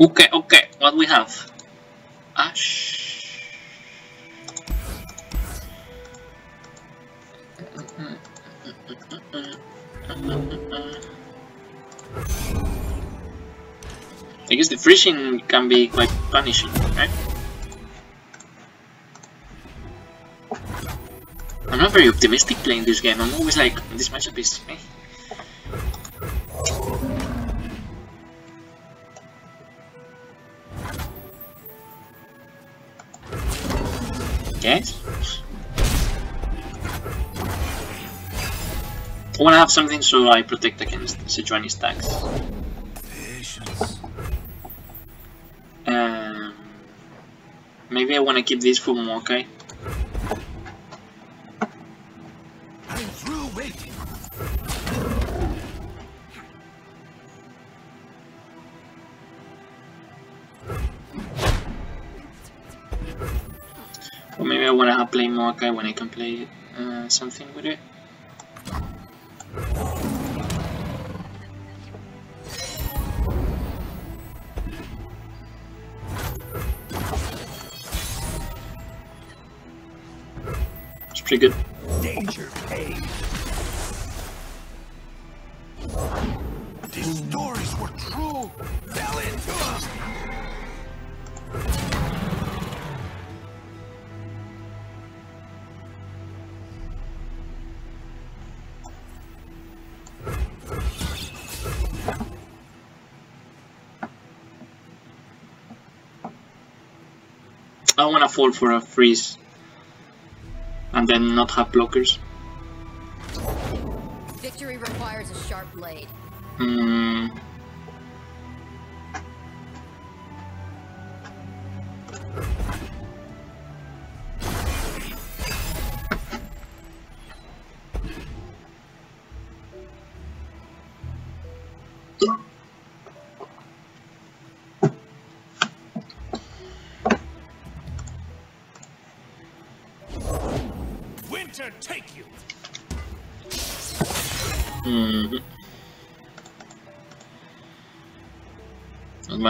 Okay, okay, what we have? Ash. I guess the freezing can be quite punishing, right? I'm not very optimistic playing this game. I'm always like, this matchup is eh. I wanna have something so I protect against Sejuani stacks. Um, maybe I wanna keep this for Maokai. I'm through waiting. Or maybe I wanna have play Maokai when I can play uh, something with it. Pretty good. Danger paid. These stories were true. Fell into them. I wanna fall for a freeze and not have blockers. Victory requires a sharp blade. Hmm.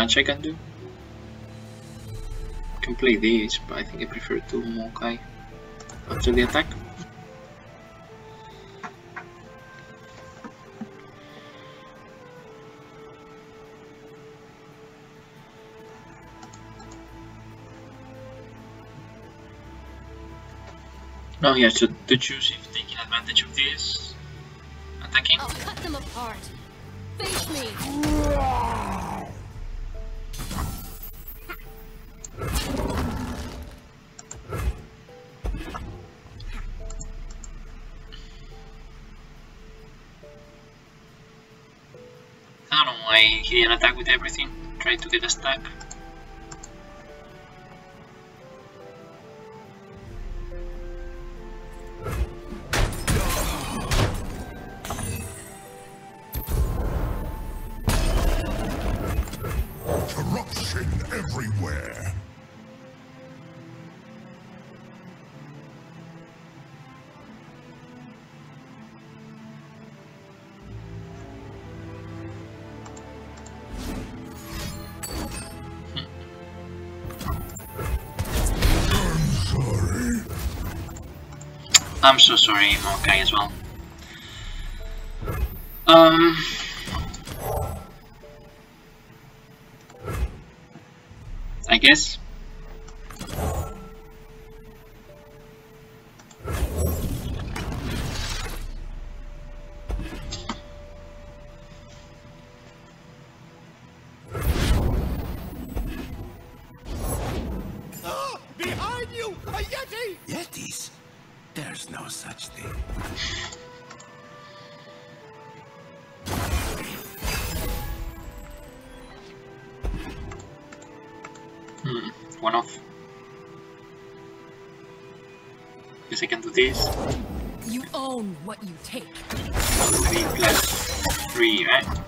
Much I can do. I can play this, but I think I prefer to Maokai after the attack. Now he has to, to choose if taking advantage of this attacking. I'll cut them apart. Face me. Try to get a stack. I'm so sorry, Maokai as well. Um. I guess. This. You own what you take. Three plus three, right?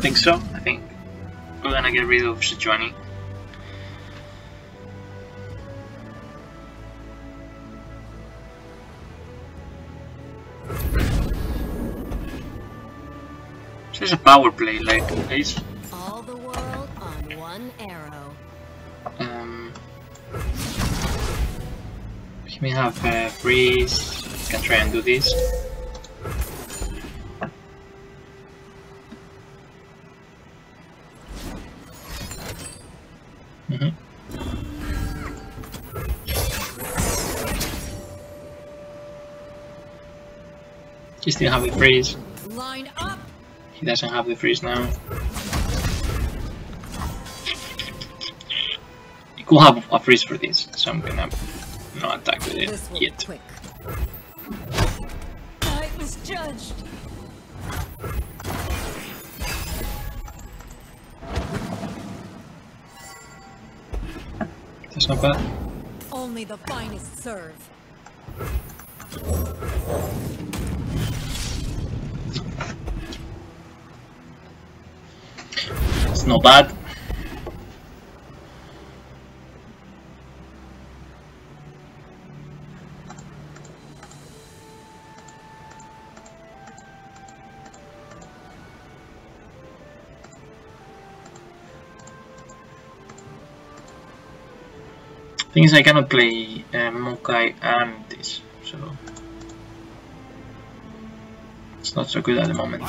Think so. I think we're gonna get rid of Sejuani. This is a power play, like it's All the world on one arrow. um may have uh, freeze. Can try and do this. He still have the freeze. He doesn't have the freeze now. He could have a freeze for this, so I'm gonna not attack with it yet. I was judged. That's not bad. Only the finest serve. It's not bad. Thing is, I cannot play uh, Maokai and this, so it's not so good at the moment.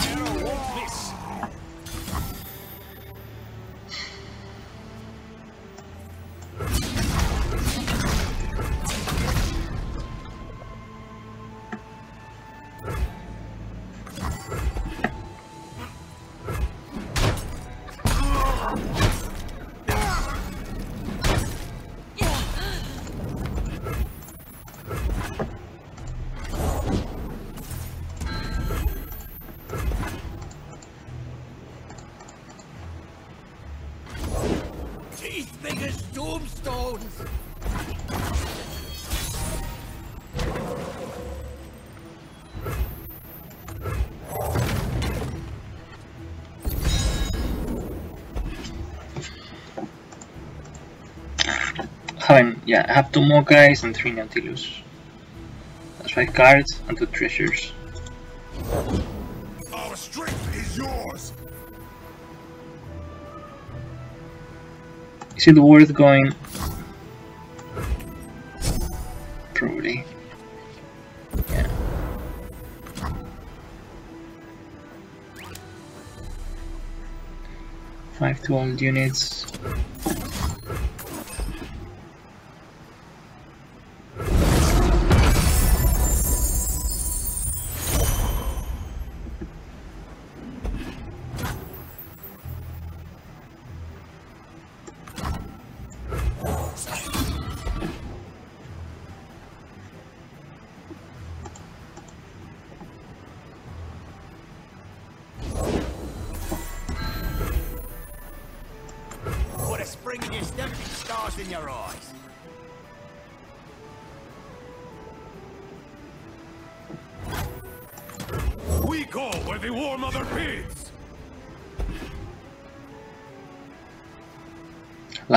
Having, yeah, I have two more guys and three Nautilus. That's five cards and two treasures. Our strength is yours! Is it worth going? Probably. Yeah. Five to all units.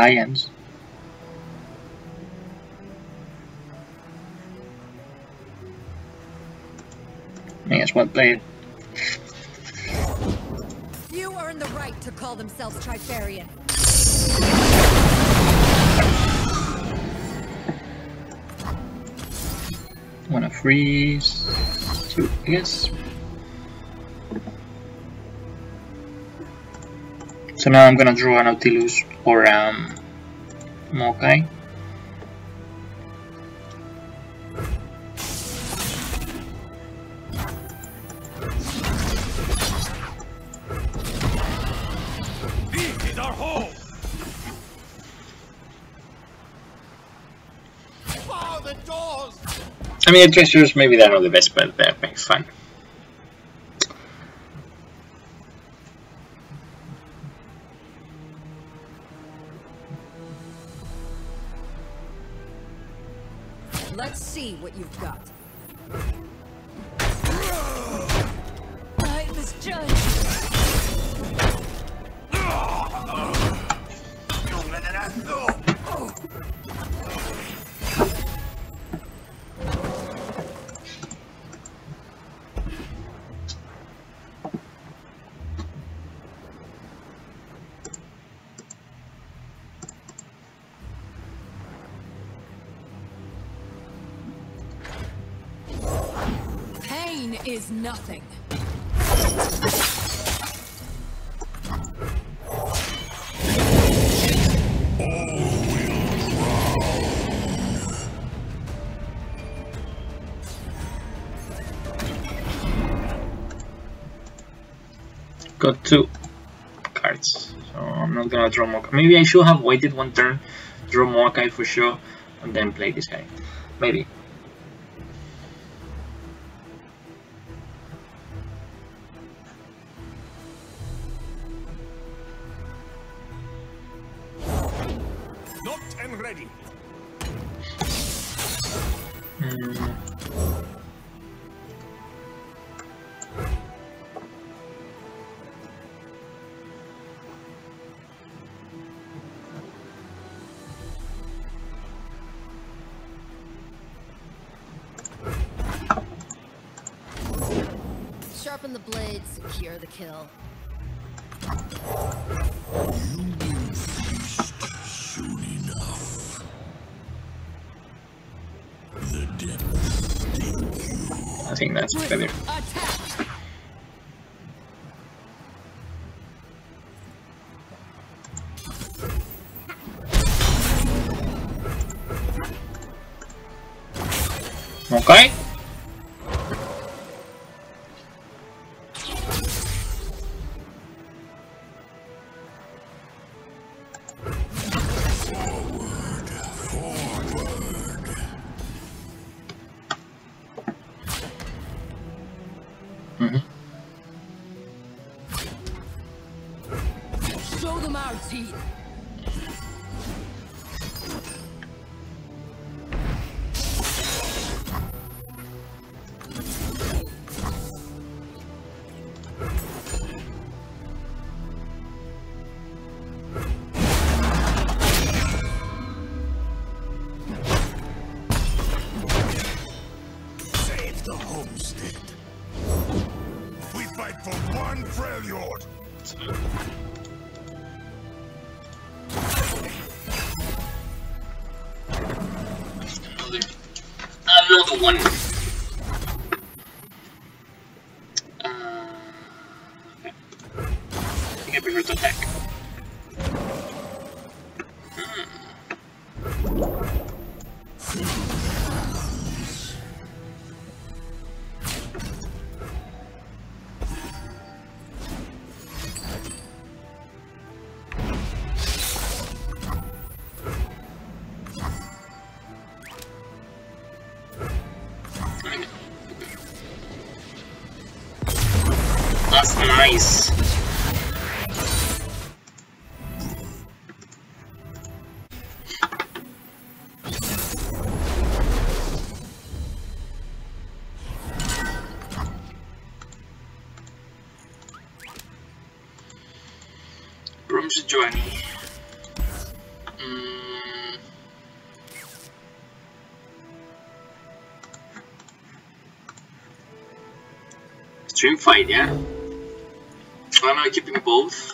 Lions. As well play it. Few earn the right to call themselves Trifarian. Wanna freeze? Two, I So now I'm gonna draw a Nautilus or um, Maokai. I mean, the treasures maybe they're not the best, but they're fun. More. Maybe I should have waited one turn, draw Maokai for sure, and then play this guy. Maybe. Sharpen the blade, secure the kill. Soon enough. The depths I think that's better. One. Brooms Johnny. Mm. Stream fight, yeah? I'm gonna keep him both.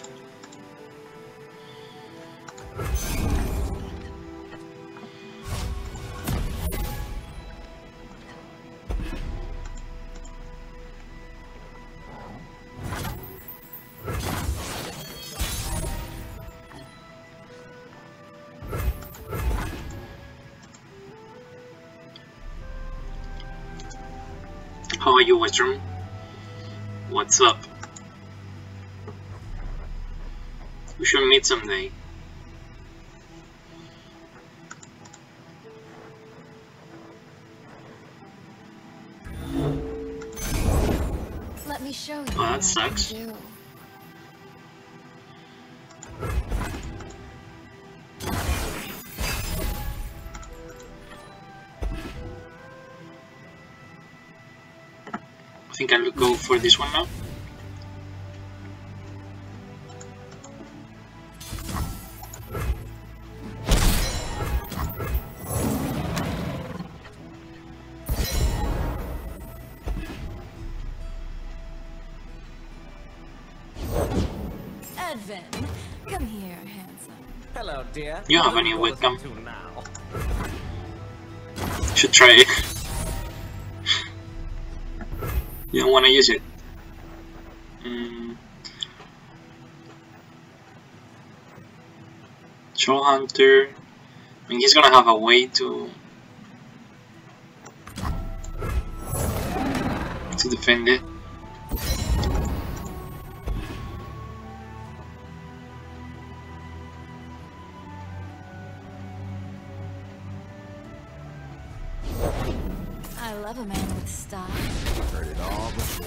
How are you, Western? What's up? We should meet someday. Let me show you. Oh, that sucks. Think I'll go for this one now. Edvin, come here, handsome. Hello, dear. You have What any are you wisdom? to now? Should try don't want to use it. Mm. Troll Hunter. I mean, he's gonna have a way to to defend it. I love a man with style. Heard it all before.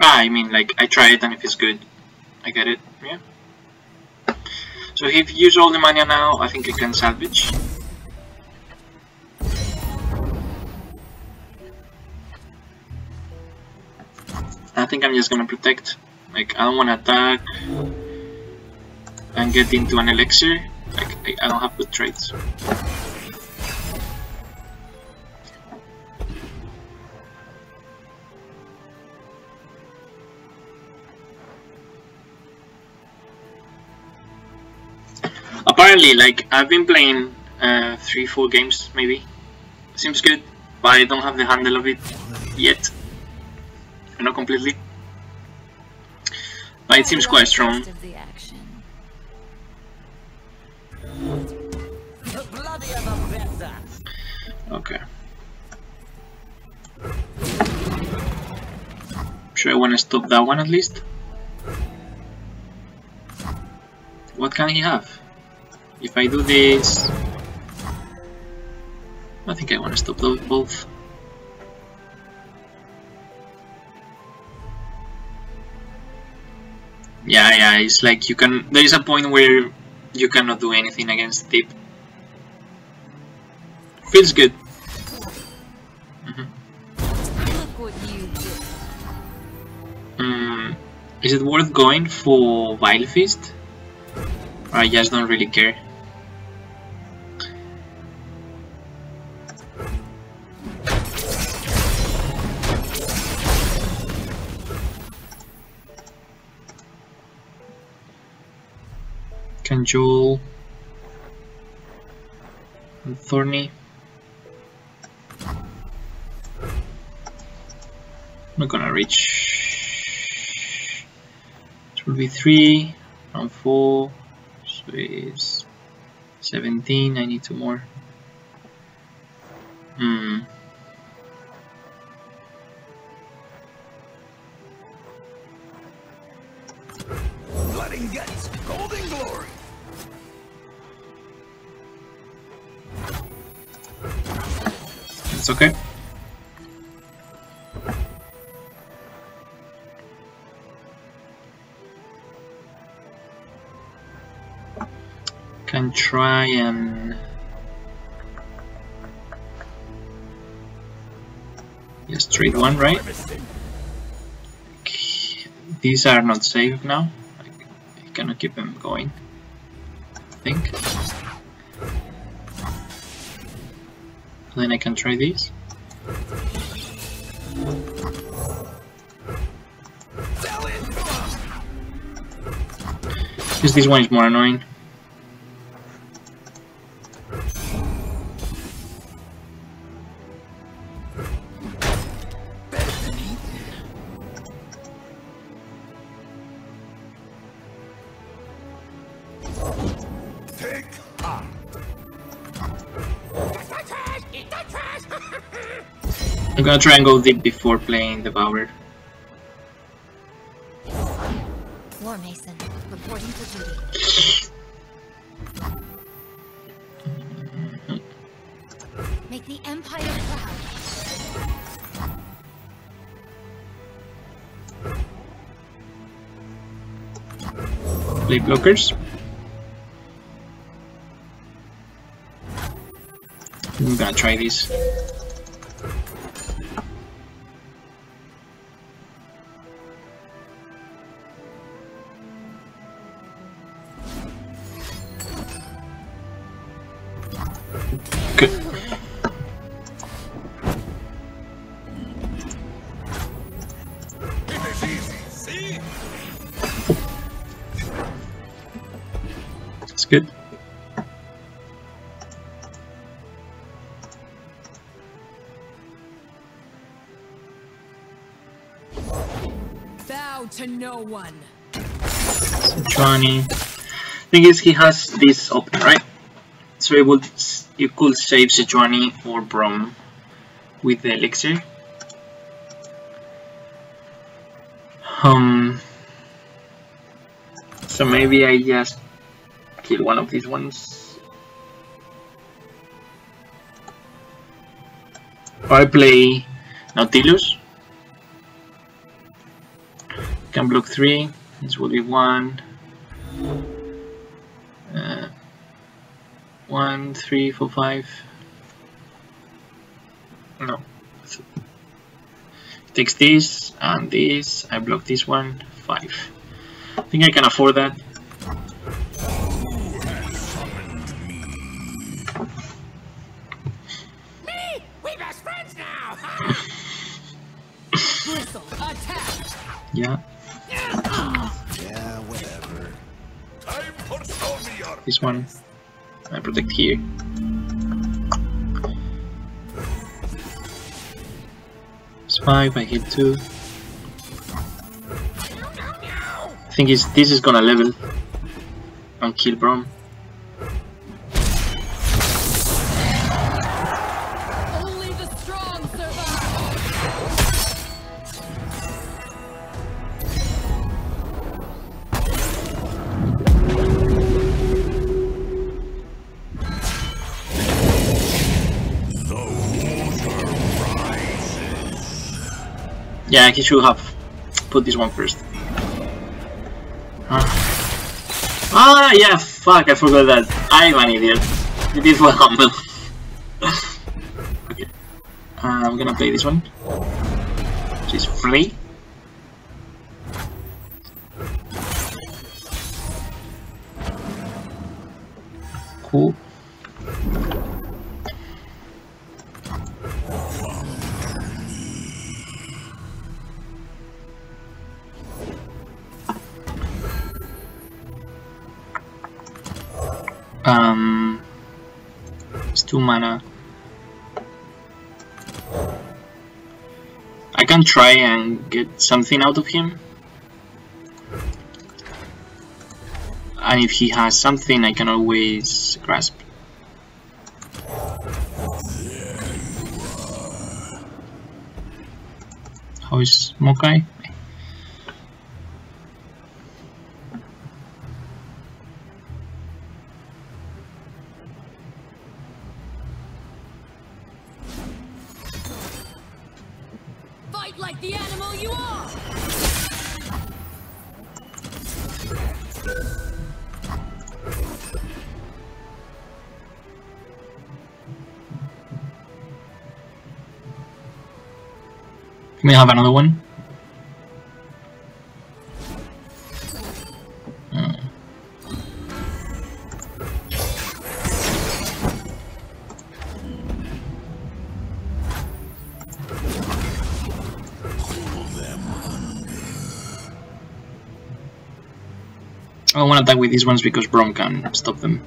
Ah, I mean, like, I try it and if it's good, I get it, yeah. So if you use all the mana now, I think I can salvage. I think I'm just gonna protect. Like, I don't wanna attack and get into an elixir. Like, I, I don't have good traits. Apparently, like, I've been playing uh, three, four games, maybe. Seems good, but I don't have the handle of it yet. Not completely. But it seems quite strong. Most of the action. The bloodier the better. Okay. Sure, I want to stop that one at least. What can he have? If I do this... I think I want to stop those both. Yeah, yeah, it's like you can... There is a point where you cannot do anything against Deep. Feels good. What. Mm, is it worth going for Vile Feast? I just don't really care. Can Joel and Thorny? not gonna reach. It will be three and four, so it's seventeen. I need two more. Hmm. Okay. Can try and just trade one, right? These are not safe now. I cannot keep them going. Then I can try these. Because this one is more annoying. I'm gonna try and go deep before playing the Bower. War Mason, reporting for duty. Make the Empire proud. Play blockers. I'm gonna try this. good. Bow to no one. Johnny. Thing he has this open, right? So it would you could save Sejuani or Braum with the elixir. Um. So maybe I just kill one of these ones. I play Nautilus. Can block three. This will be one. Uh, one, three, four, five. No. Takes this and this. I block this one. Five. I think I can afford that. One. I protect here. Spike. I hit two. I think is this is gonna level and kill Braum. Yeah, he should have put this one first. Ah, ah yeah, fuck, I forgot that. I'm an idiot. It is what humble. okay. Uh, I'm gonna play this one. She's free. Mana. I can try and get something out of him. And if he has something, I can always grasp. How is Maokai? Have another one? I want to attack with these ones because Braum can stop them.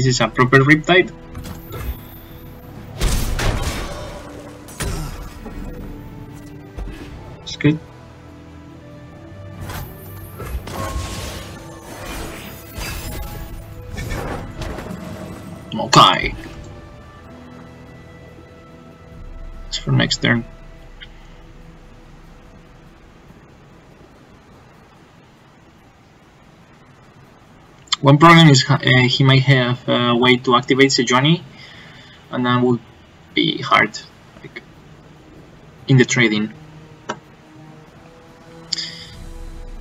This is a proper Riptide. It's good. Okay. It's for next turn. One problem is uh, he might have a way to activate Sejuani, and that would be hard, like in the trading.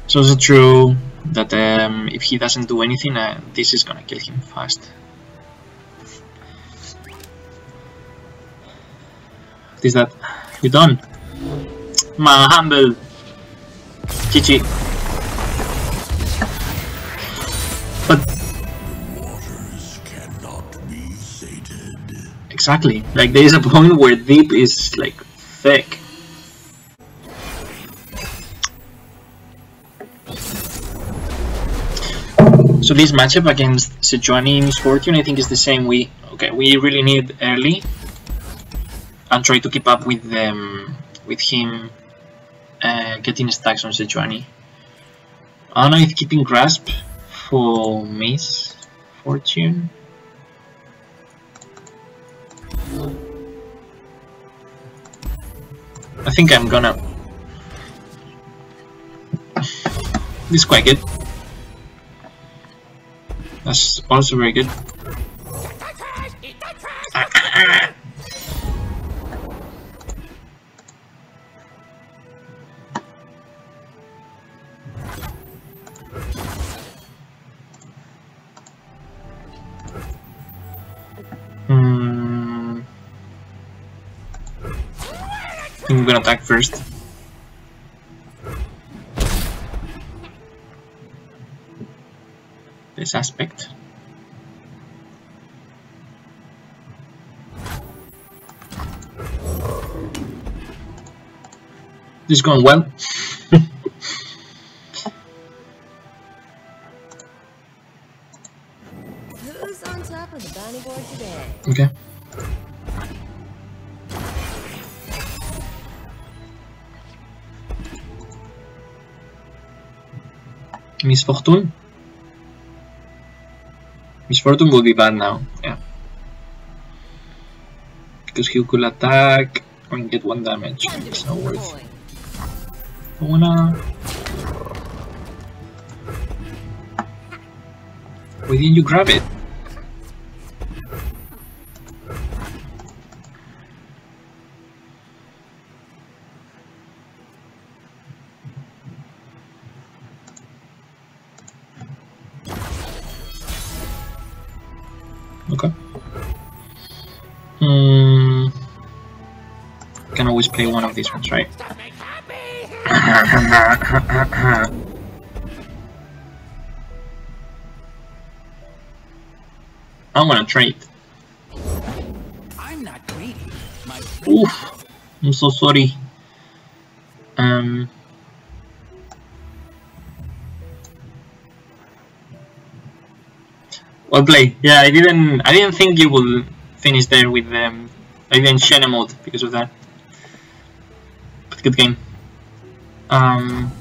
So, it's true that um, if he doesn't do anything, uh, this is gonna kill him fast. What is that? You done? My humble. GG. Exactly. Like there is a point where deep is like thick. So this matchup against Sejuani Fortune, I think is the same. We okay, we really need early and try to keep up with them with him uh, getting stacks on Sejuani. I don't know if keeping grasp for Miss Fortune. I think I'm gonna. This is quite good. That's also very good. Hmm. Gonna attack first. This aspect. This is going well. Fortune? Miss Fortune will be bad now, yeah. Because he could attack and get one damage. It's not worth. I. Why didn't you grab it? Of these ones, right? Stuff make happy. I want to trade. I'm not greedy. My Oof. I'm so sorry. Um. Well played. Yeah, I didn't. I didn't think you would finish there with um. I didn't mode because of that. Good game. Um.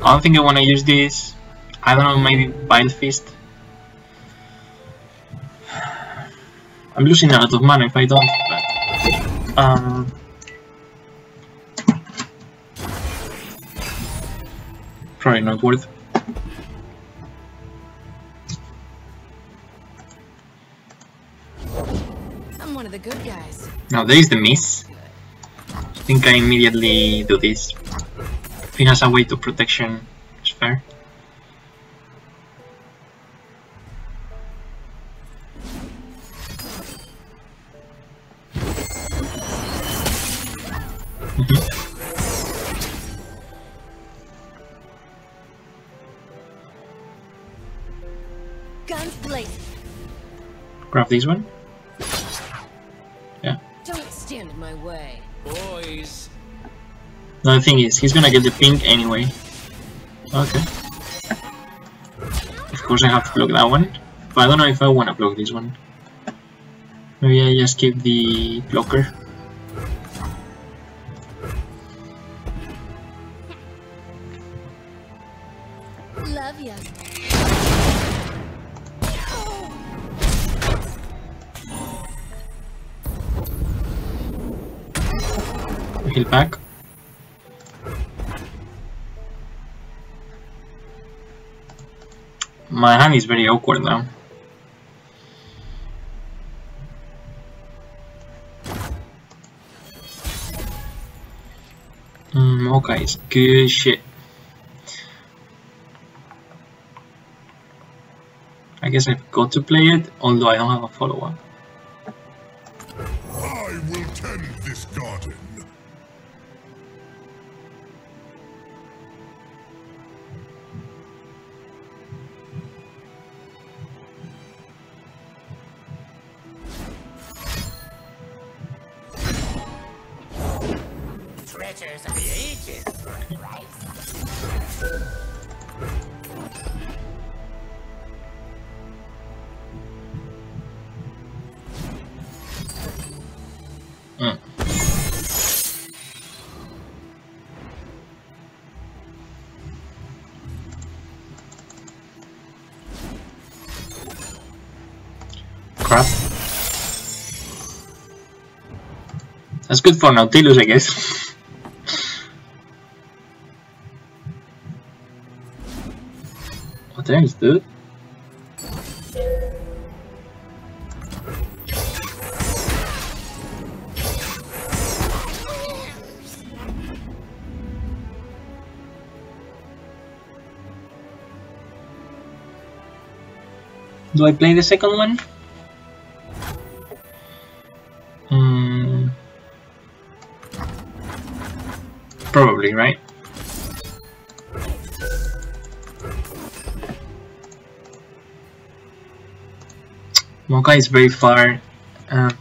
I don't think I want to use this. I don't know. Maybe Vile Feast. I'm losing a lot of mana if I don't. But, um. Probably not worth. I'm one of the good guys. Now there is the miss. I think I immediately do this. If it has a way to protection, it's fair. Guns blazing. Grab this one. The thing is, he's gonna get the pink anyway. Okay. Of course I have to block that one. But I don't know if I wanna block this one. Maybe I just keep the blocker. My hand is very awkward now. Mm, okay, it's good shit. I guess I've got to play it, although I don't have a follow-up. good for Nautilus, I guess. what thanks, dude? Do I play the second one? already, right? Maokai is very far. Um,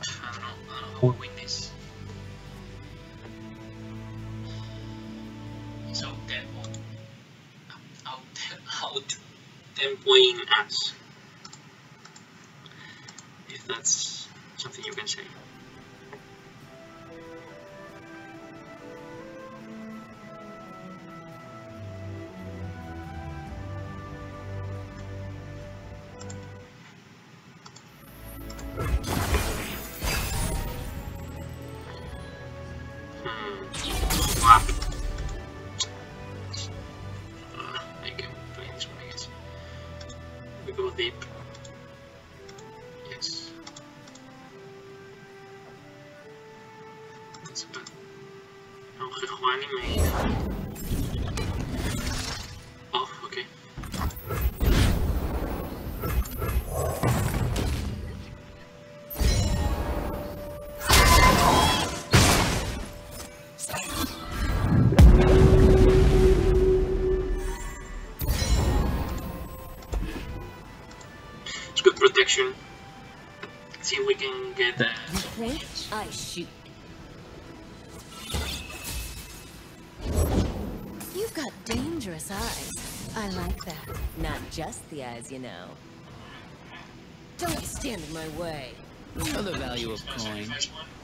Another value of coin.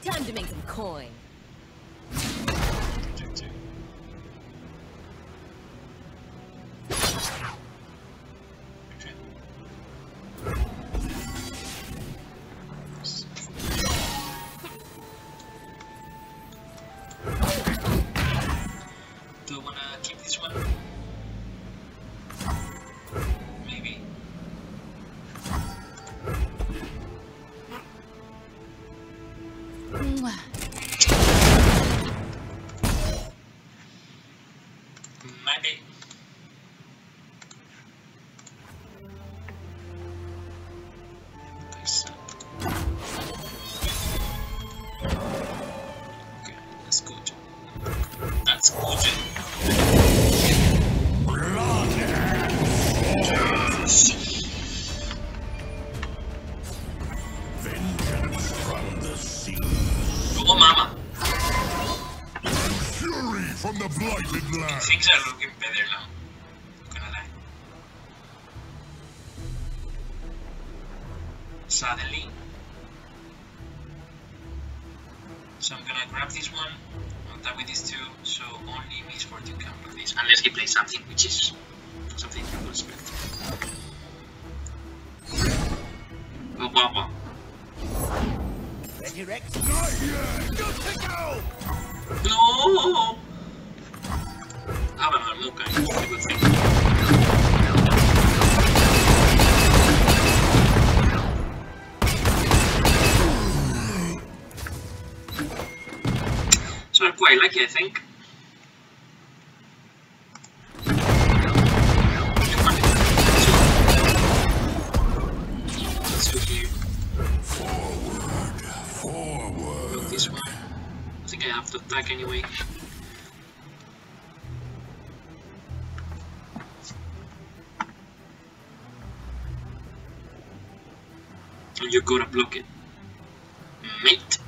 Time to make some coin. assim que and you gotta block it. Mate.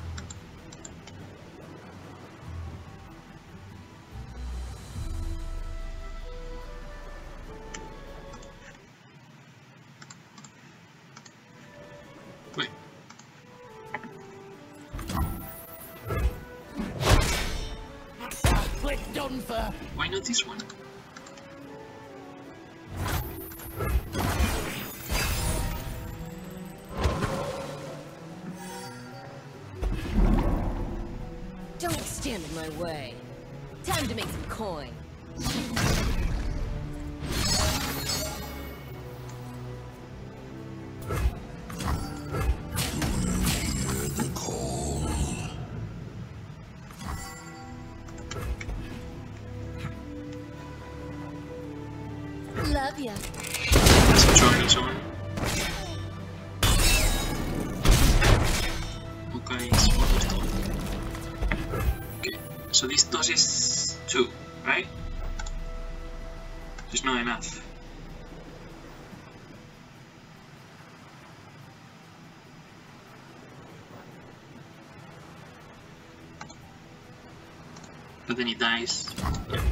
But then he dies. Yeah.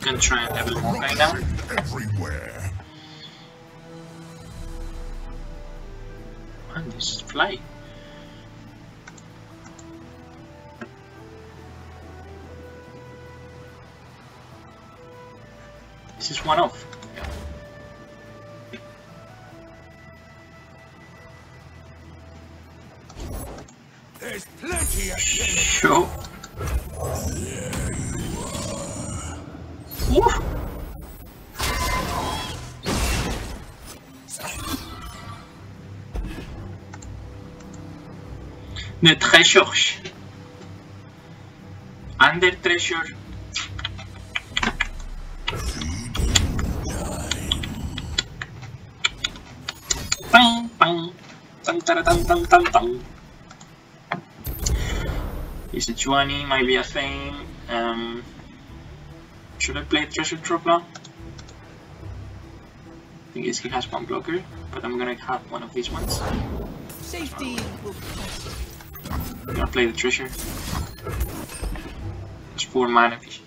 Gonna try and have level more guy down. Everywhere. Man, this is fly. This is one off. The. Under treasure. Bang, bang. Dun, dun, dun. Is it Juani? Might be a thing. Um, should I play Treasure Drop now? I think he has one blocker, but I'm gonna have one of these ones. Safety will I'm gonna play the treasure. There's four mana fishes.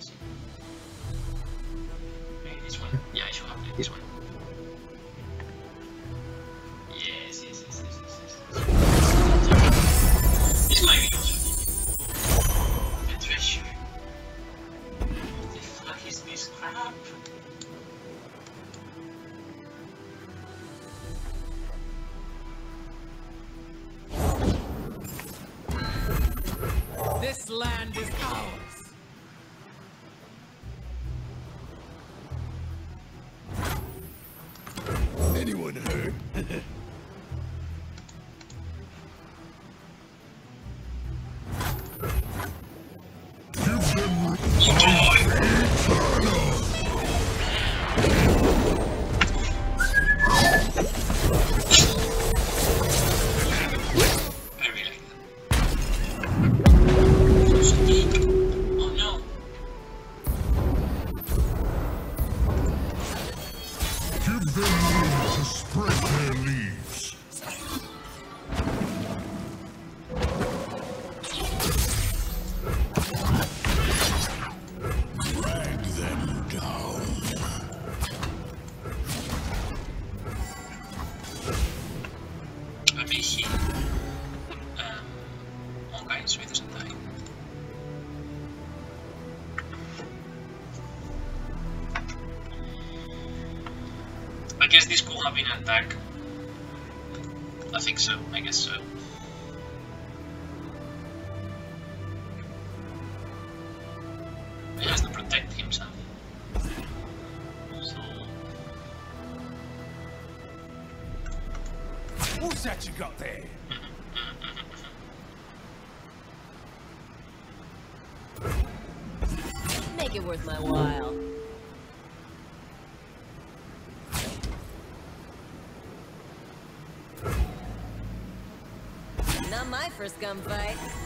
Think so, I guess so. First gunfight.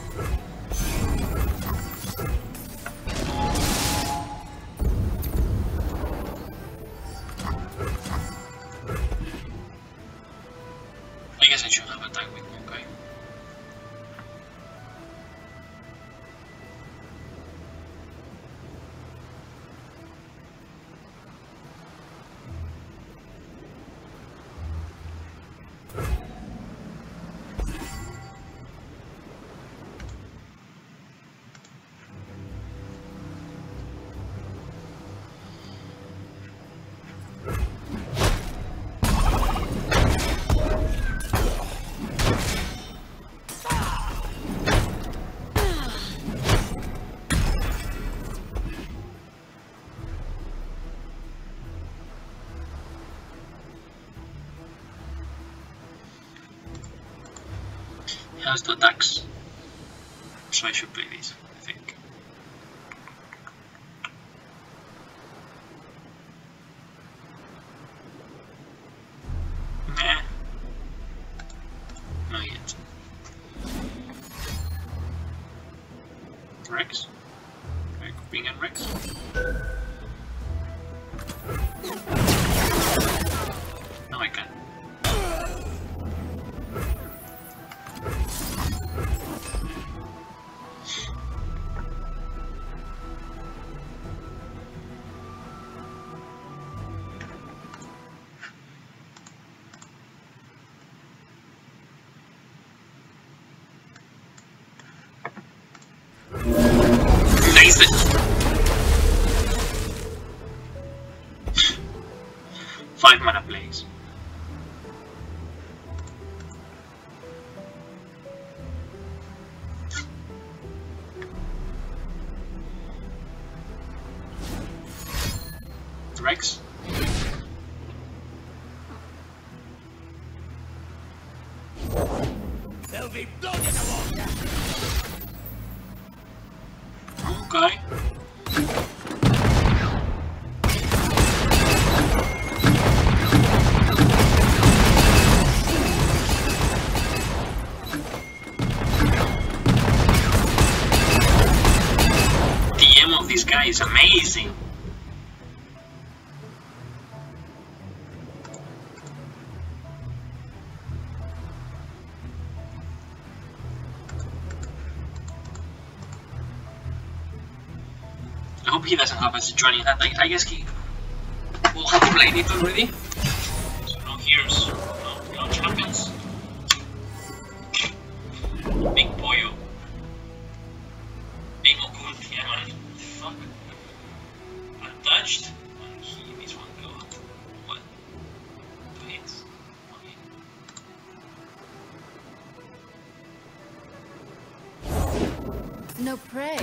does the. So I should play this. Listen. he doesn't have a Johnny attack, I guess he will have played it already. So no heroes, no, no champions. Big boyo. Big Okun, yeah man. Fuck. Untouched. No prey.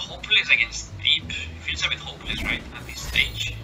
hopeless against Deep. It feels a bit hopeless right at this stage.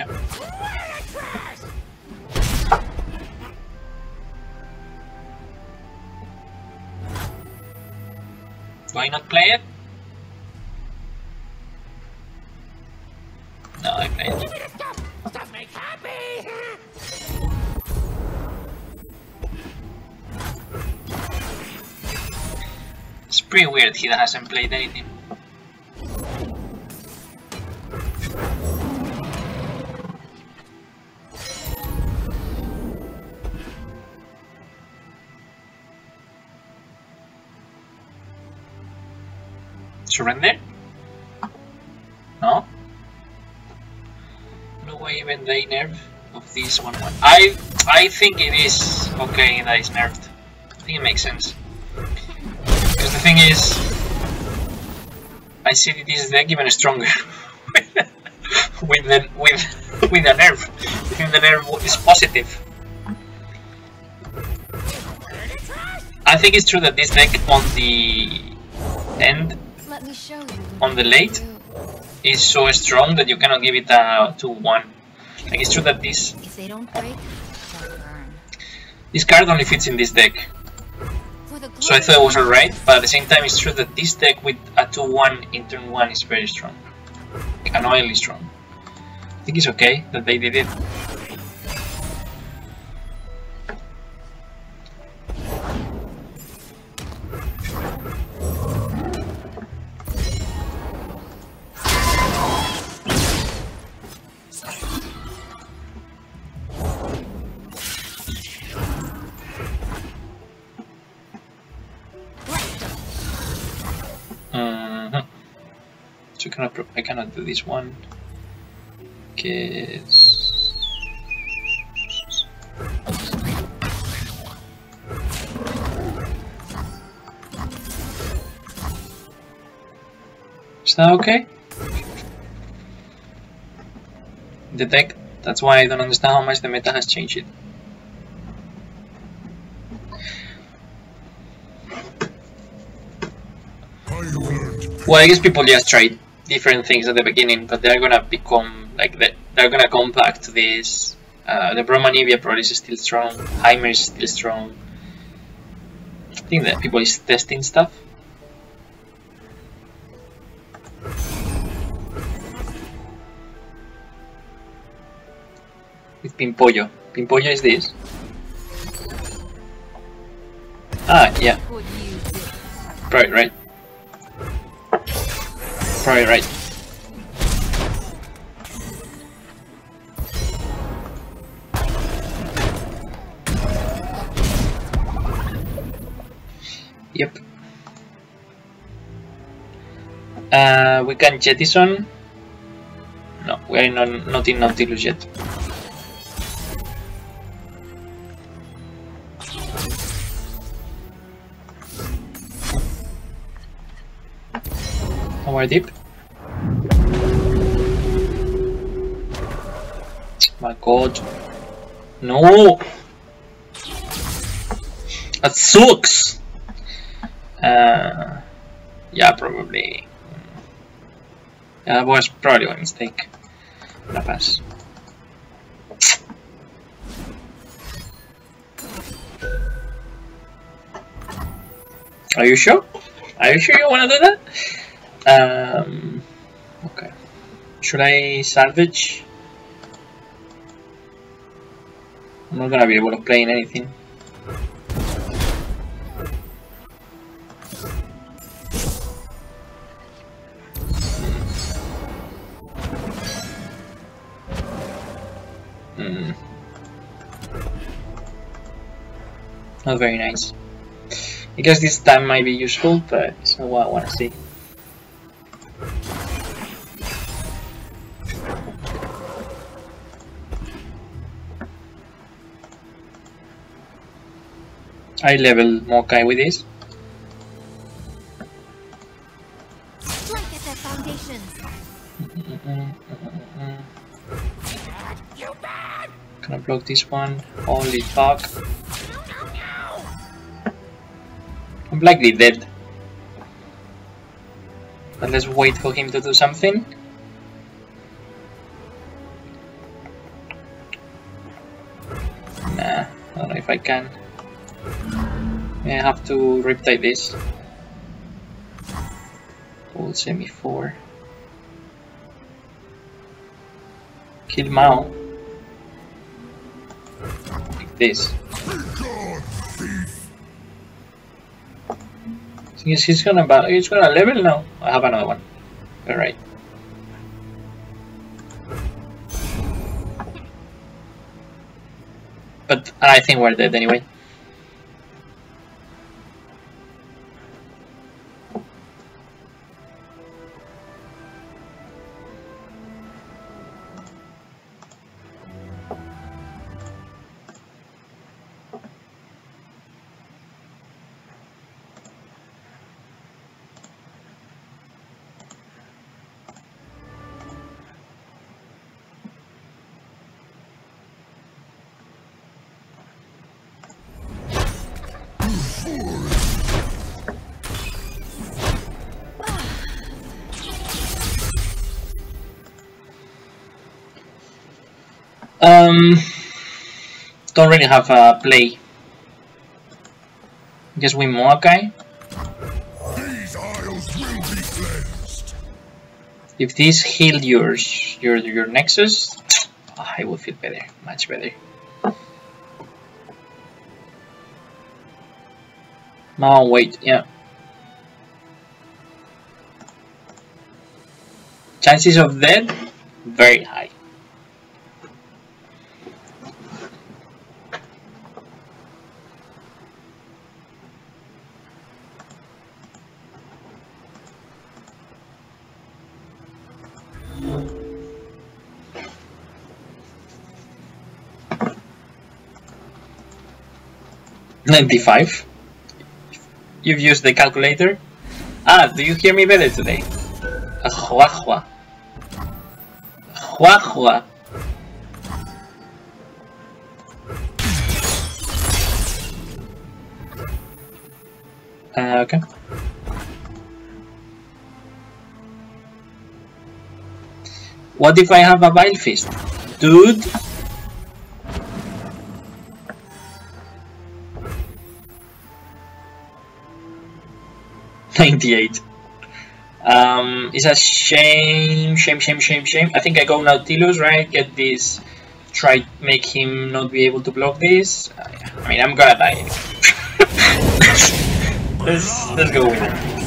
Yeah. Why not play it? No, I played it. It's pretty weird he hasn't played anything. This one. I I think it is okay that it's nerfed. I think it makes sense. Because the thing is, I see this deck even stronger with the with with the nerf. I think the nerf is positive. I think it's true that this deck on the end, Let me show you. on the late, is so strong that you cannot give it a 2-1. Like it's true that this they don't break, they'll burn. this card only fits in this deck. So I thought it was alright, but at the same time it's true that this deck with a 2-1 in turn 1 is very strong. Annoyingly strong. I think it's okay that they did it. I this one. Cause... Is that okay? Deck, that's why I don't understand how much the meta has changed it. Well, I guess people just tried different things at the beginning, but they're gonna become like the, they're gonna come back to this. Uh, the Braum Anivia probably is still strong. Heimer is still strong. I think that people is testing stuff. With Pimpollo. Pimpollo is this. Ah, yeah. Probably right. Probably right. Yep. Uh, we can jettison. No, we are not, not in Nautilus yet. Our deep. My god. No! That sucks! Uh, yeah, probably. Yeah, that was probably a mistake. La pass. Are you sure? Are you sure you wanna do that? Um, okay. Should I salvage? I'm not gonna be able to play in anything. Hmm. Not very nice. I guess this time might be useful, but it's not what I want to see. I level Maokai with this. Strike at their foundations. You bad. Can I block this one? Holy fuck. I'm likely dead. But let's wait for him to do something. Nah, I don't know if I can. I have to riptide this. Old semi four. Kill Mao. Like this. Is, he's gonna he's gonna level now. I have another one. Alright. But I think we're dead anyway. Um, don't really have a play. Just win Maokai. These isles will be cleansed! If this heal yours, your your Nexus, I will feel better, much better. Now wait, yeah. Chances of death, very high. Ninety-five. You've used the calculator? Ah, do you hear me better today? Hua. Hua hua. Uh, okay. What if I have a Vile Feast? Dude! Ninety-eight. Um, it's a shame, shame, shame, shame, shame. I think I go Nautilus, right? Get this, try make him not be able to block this. I mean, I'm gonna die. let's let's go with it.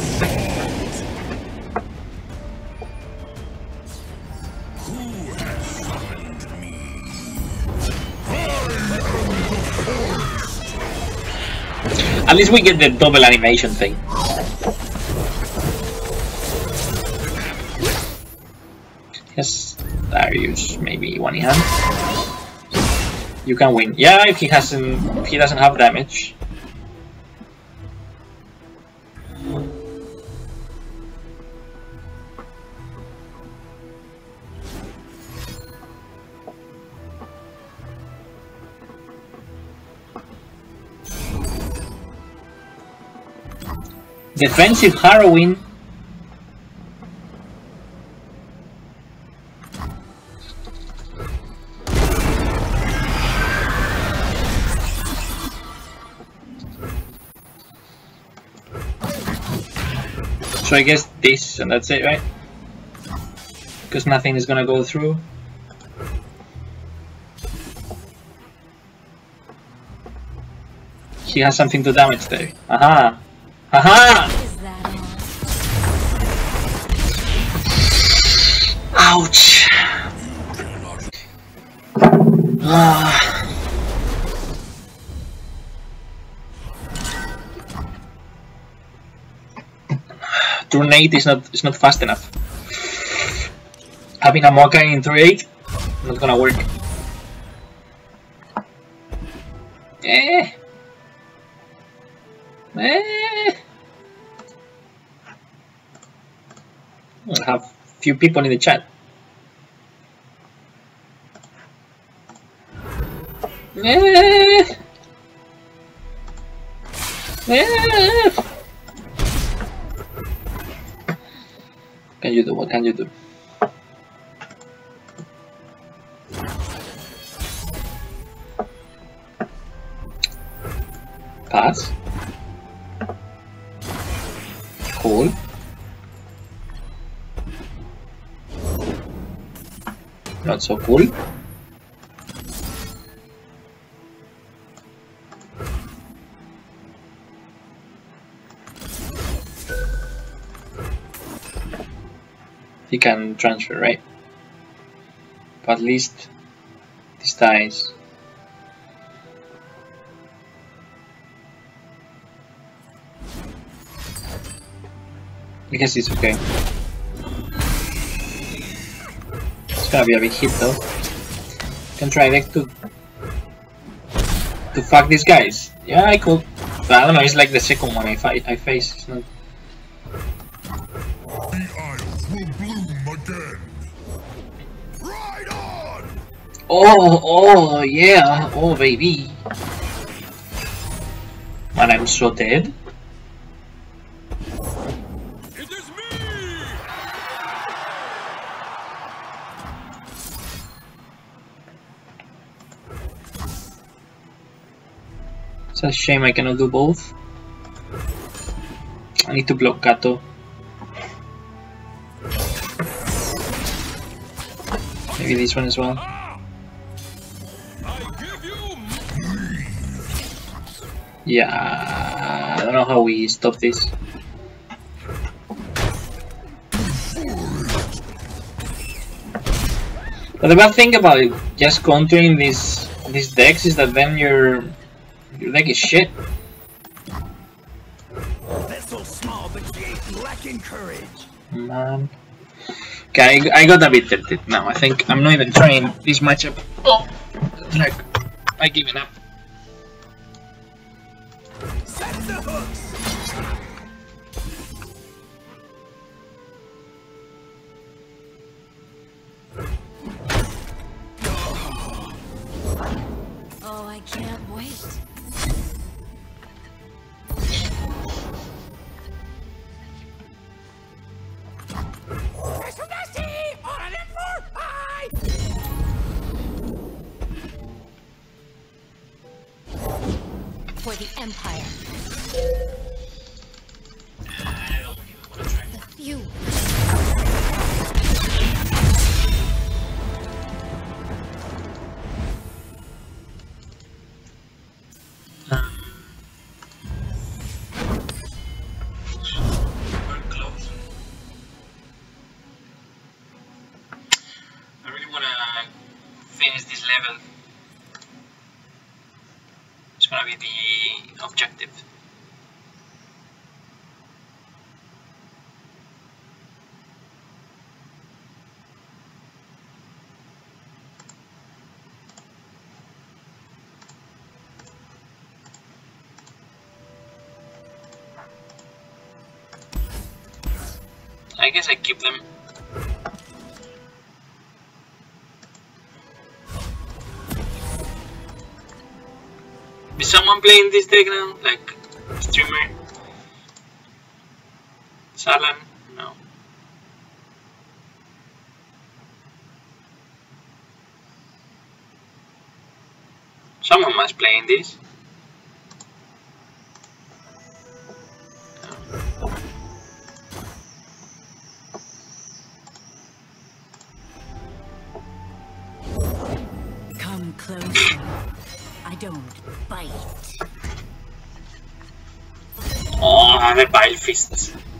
At least we get the double animation thing. Darius, maybe one hand. You can win. Yeah, if he hasn't, if he doesn't have damage. Defensive Harrowing. So I guess this and that's it, right? Because nothing is gonna go through. He has something to damage there. Aha! Aha! Eight is not is not fast enough. Having a Maokai in 3-8, not gonna work. Eh. Eh. I have few people in the chat. yedim. Pass. Cool. Not so cool. Can transfer, right? But at least this dies. I guess it's okay. It's gonna be a big hit though. Can try like to to fuck these guys. Yeah, I could. But I don't know. It's like the second one I fight. I face. It's not. Oh, oh, yeah. Oh, baby. And I'm so dead. It is me! It's a shame I cannot do both. I need to block Kato. Maybe this one as well. Yeah, I don't know how we stop this. But the bad thing about it, just countering these these decks is that then your your deck is shit. vessel small, but lacking courage. Man. Okay, I, I got a bit tilted now. I think I'm not even trying this matchup. Oh, like I given up. I can't wait. Mr. Nasty! On an M4! I! For the Empire. The few. Finish this level. It's gonna be the objective. I guess I keep them someone playing this deck now? Like streamer? Salan? No. Someone must play in this. Oh, the Vile Feasts.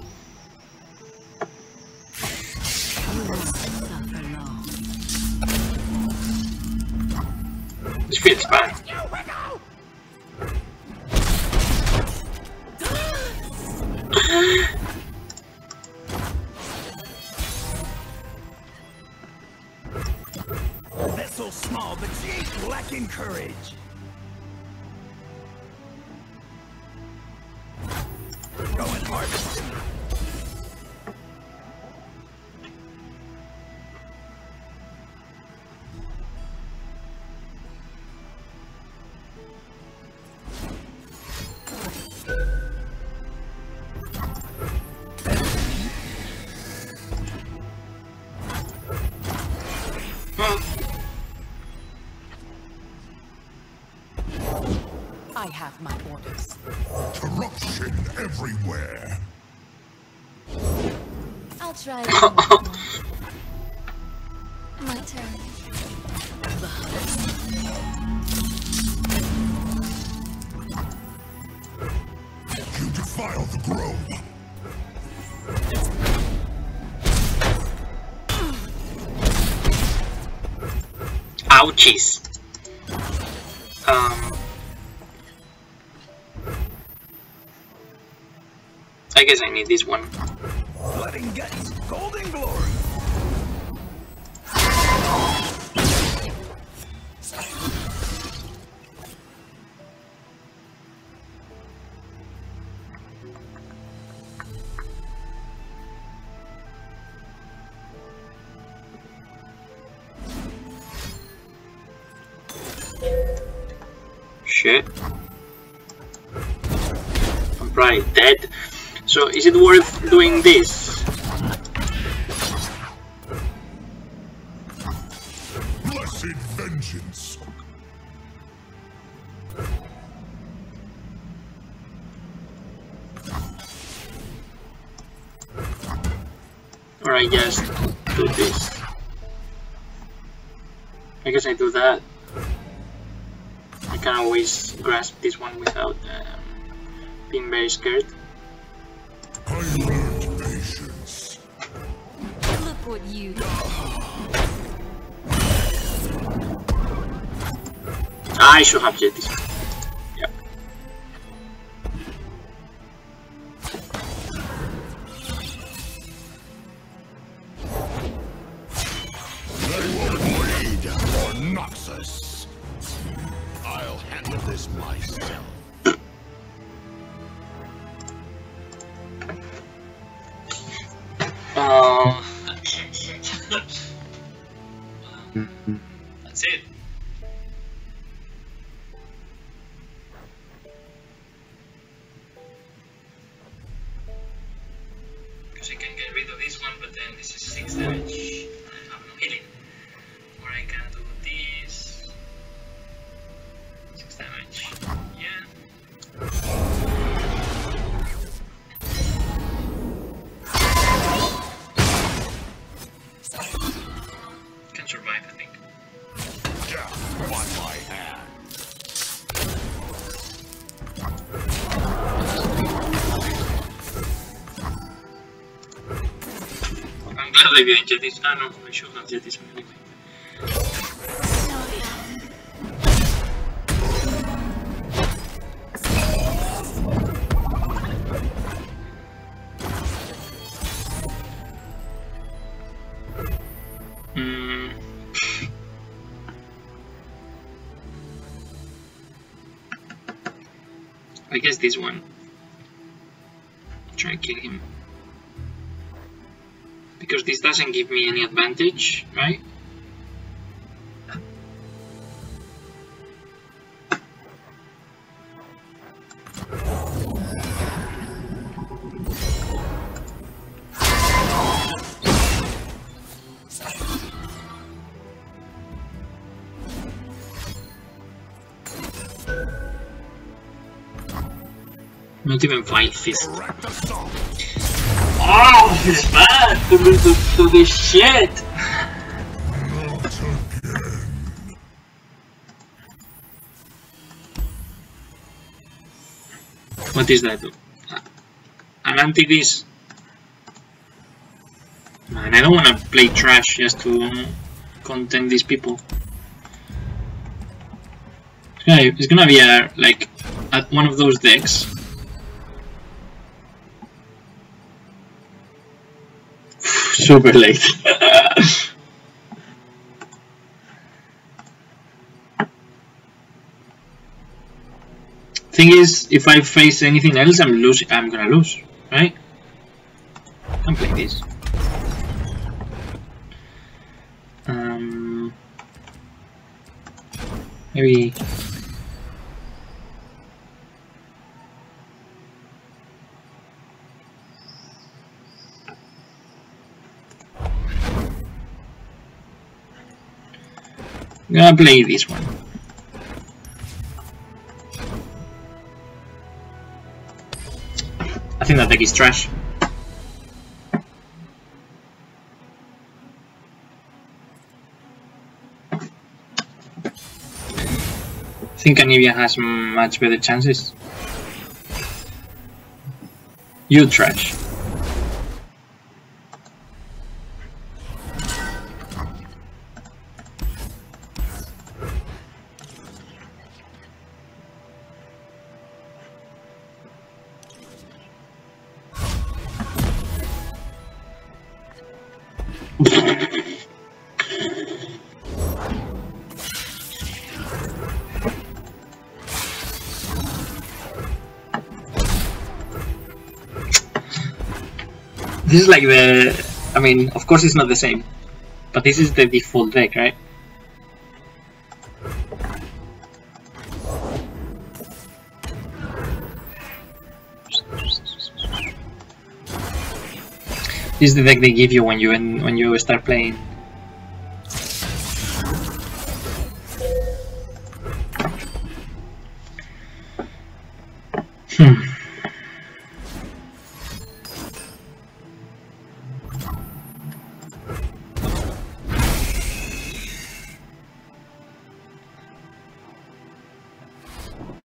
Corruption everywhere. I'll try. My turn. You defile the grove. Ouchies. I guess I need this one. Blood and golden glory. It worth doing this? Blessed vengeance. Or I just do this? I guess I do that. I can always grasp this one without um, being very scared. You. Ah, I should have jet that's it. Because I can get rid of this one, but then this is 6 damage. Glad I get this. Ah, no, I should one anyway. I guess this one. Try and kill him. Doesn't give me any advantage, right? Not even five fist. Oh, this is bad to do, to, this shit. What is that? An anti this. Man, I don't want to play trash just to content these people. Gonna, it's gonna be a like at one of those decks. Super late. Thing is, if I face anything else, I'm losing. I'm gonna lose, right? I'm playing this. Um, maybe. I'm gonna play this one. I think that deck is trash. I think Anivia has much better chances. You trash. This is like the... I mean, of course it's not the same. But this is the default deck, right? This is the deck they give you when you when you start playing.